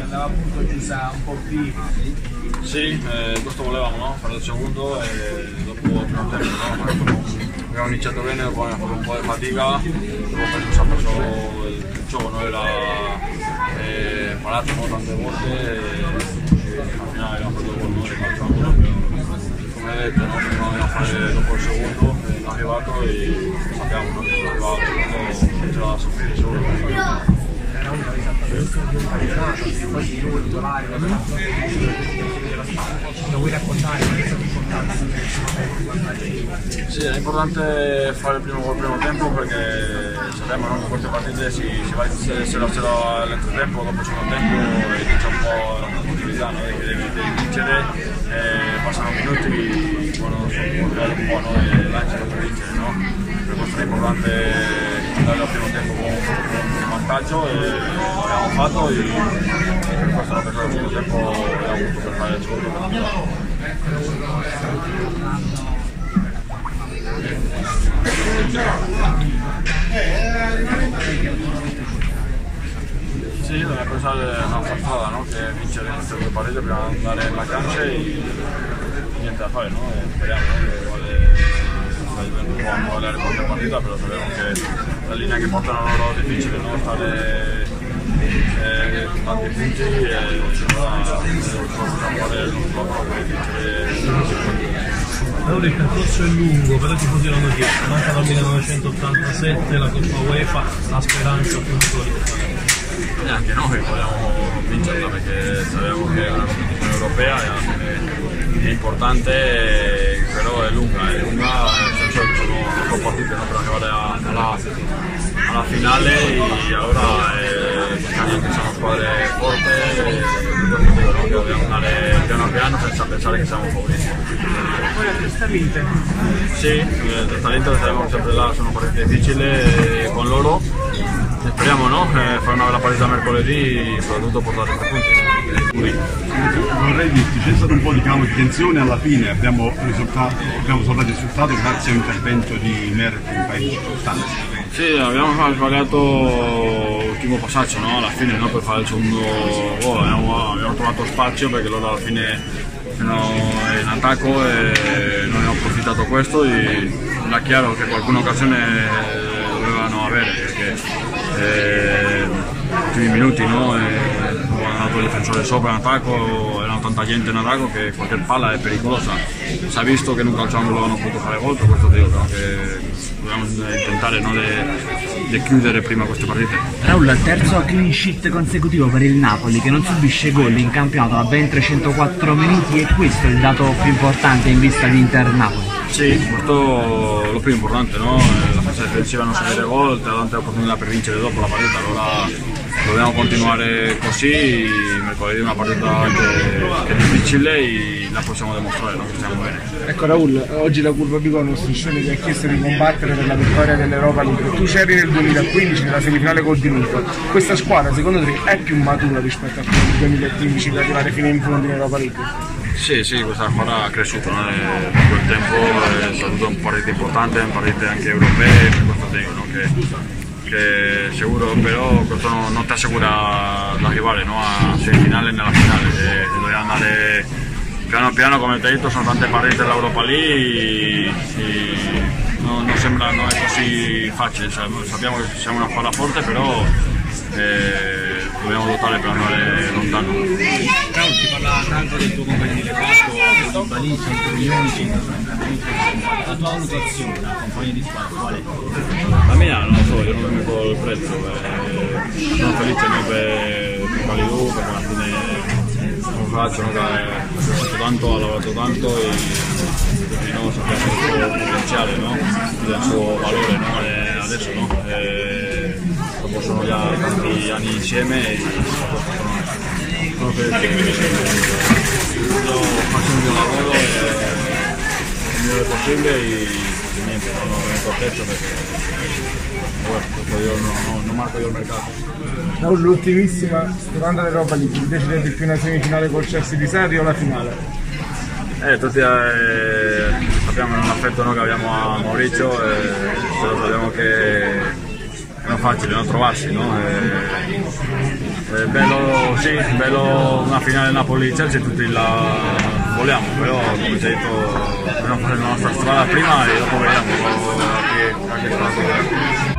andava appunto chiusa un po' prima. Sì, eh, questo volevamo, no? fare il secondo e dopo il primo tempo no? abbiamo iniziato bene, poi abbiamo fatto un po' di fatica, dopo ha preso il gioco, noi era eh, parato no, tante volte e, alla finale abbiamo fatto gol noi. Come detto, no? dobbiamo fare dopo il secondo, è arrivato e sappiamo no? che è arrivato il secondo, ce solo lo vuoi raccontare? Sì, è importante fare il primo gol primo tempo perché sappiamo no, che queste partite si, si va a 0-0 all'entretempo, dopo il secondo tempo inizia un po' la competitività, no? devi, devi, devi vincere, eh, passano minuti quando sono un po' no? e lanci per vincere. No? Per questo è importante andare al primo tempo con, con un vantaggio e l'abbiamo fatto e per questo per il primo tempo abbiamo avuto per fare il secondo. Sì, dobbiamo pensare una strada, no? che vincere queste due partite prima di andare in vacanze e niente da fare, no? E speriamo no? che vale, sta può valere qualche partita, però sappiamo che la linea che portano loro è difficile, no? stare eh, tanti punti e allora fare sblocco per vincere allora il percorso è lungo, però ti diranno che manca dal 1987 la Coppa UEFA, la speranza appunto di Neanche noi vogliamo vincerla perché sappiamo che è una competizione europea e è importante, però è lunga, è lunga alla, alla, finale e allora eh, che siamo squadre forti e dobbiamo andare piano piano senza pensare che siamo favoriti. La testa l'Inter? Sì, eh, testa l'Inter saremo sempre là, sono partite difficili eh, con loro. Speriamo no? Eh, fare una bella partita mercoledì e soprattutto portare tre punti. Vorrei dirti, c'è stato un po' di tensione alla fine, abbiamo, abbiamo soldato il risultato grazie all'intervento di Merck in paio di circostanze. Sì, abbiamo sbagliato l'ultimo passaggio no? alla fine no? per fare il secondo gol, abbiamo, abbiamo, trovato spazio perché loro alla fine in attacco e non abbiamo approfittato questo e era chiaro che qualcuna occasione dovevano avere perché eh, ultimi minuti no? è andato il difensore sopra in attacco erano tanta gente in attacco che qualche palla è pericolosa si è visto che in un calciangolo hanno potuto fare gol per questo dico no? che dobbiamo tentare no? di chiudere prima queste partite Raul, terzo clean sheet consecutivo per il Napoli che non subisce gol in campionato da ben 304 minuti e questo è il dato più importante in vista di Inter-Napoli sì, questo è lo più importante, no? Non subire gol, te tante opportunità per vincere dopo la partita, allora dobbiamo continuare così, mercoledì è una partita che, che, è difficile e la possiamo dimostrare, no? che stiamo bene. Ecco Raul, oggi la curva Bigono striscione ti ha chiesto di combattere per la vittoria dell'Europa League, tu c'eri nel 2015 nella semifinale col Dinuto, questa squadra secondo te è più matura rispetto a quella del 2015 per arrivare fino in fondo in Europa League? Sì, sì, questa squadra ha cresciuto no? in quel tempo, è stato un partito importante, un partito anche europee, per questo dico no? che, che, sicuro però questo non, ti assicura di no? a semifinale e nella finale, e, dobbiamo andare piano piano come ti ho detto sono tante partite dell'Europa lì e, non, non non è così facile, sappiamo che siamo una squadra forte però eh, dobbiamo lottare per andare lontano. Raul si parla tanto del tuo compagno di reparto, Balissa, Antonioni, la tua valutazione da compagno di squadra qual è? La mia non lo so, io non mi il prezzo, eh, sono felice per Calidou perché alla fine un faccio ha fatto tanto, ha lavorato tanto e noi sappiamo il suo potenziale, no? il suo valore no? adesso. No? E dopo sono già tanti anni insieme e sono felice. Io faccio il mio lavoro e il migliore possibile e niente, non ho venuto a terzo perché bueno, io non, non marco io il mercato. L'ultimissima, durante l'Europa League, decide di più una semifinale col Chelsea di Sarri o la finale? Eh, tutti eh, sappiamo l'affetto no, che abbiamo a Mauricio, eh, però sappiamo che facile no? trovarsi, no? È, è bello, sì, bello una finale Napoli-Chelsea, tutti la vogliamo, però come ho detto dobbiamo fare la nostra strada prima e dopo vediamo a che, a che stato